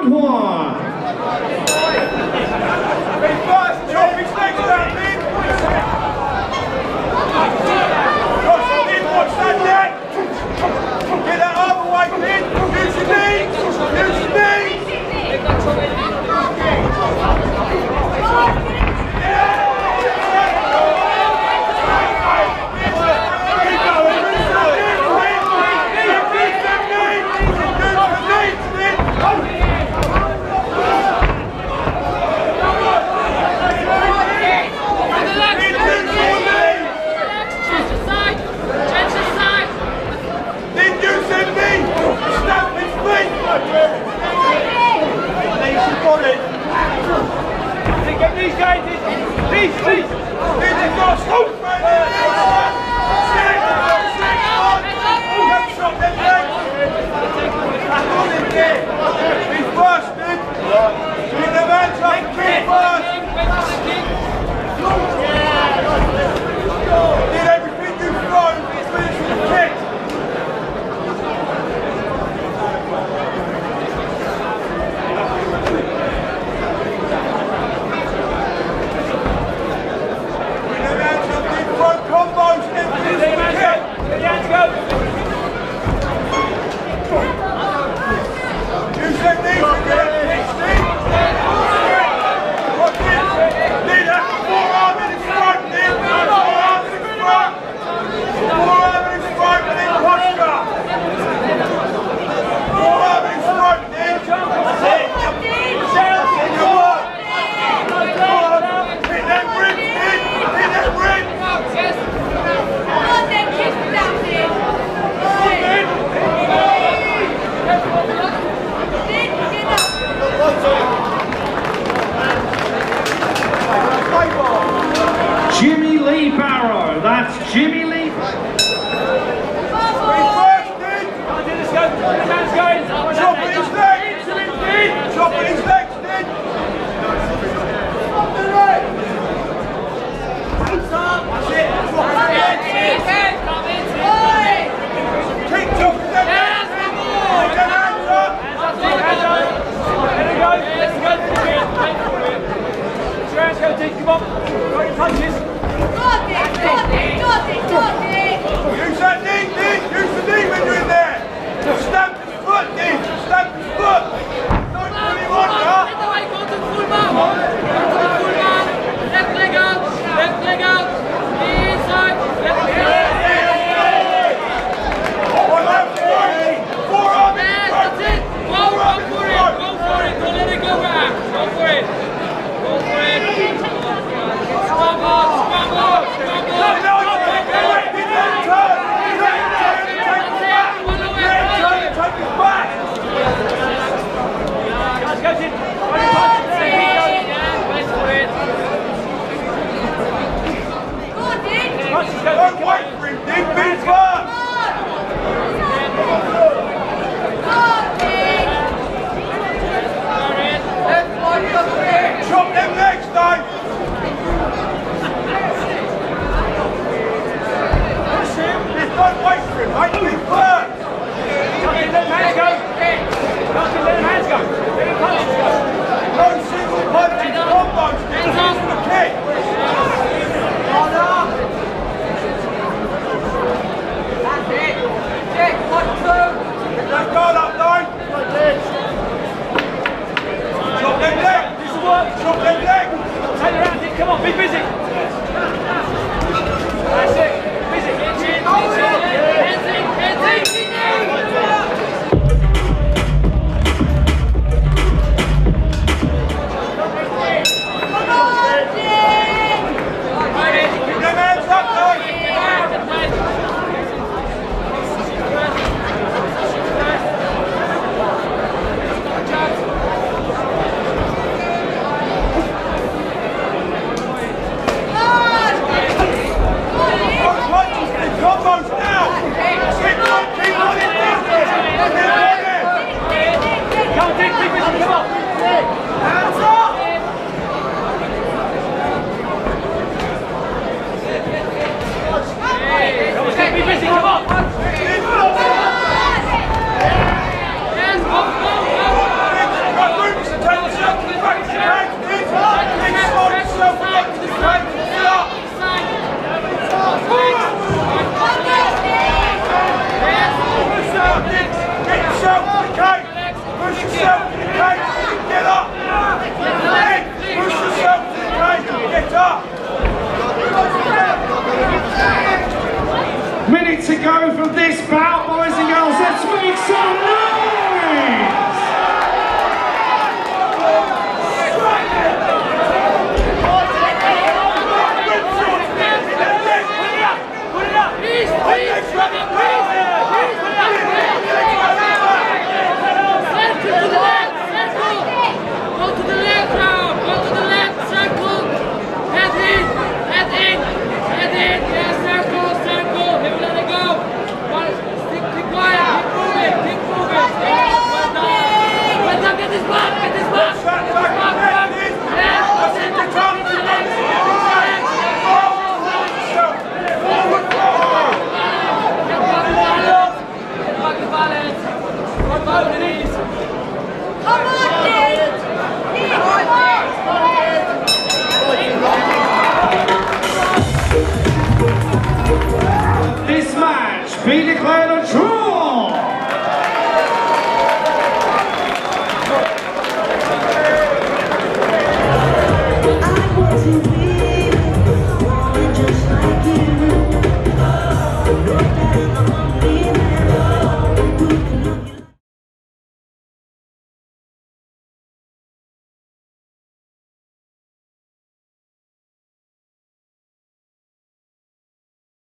round one. Use your knees! Use your knees! That's Jimmy Lee. coming from Come on!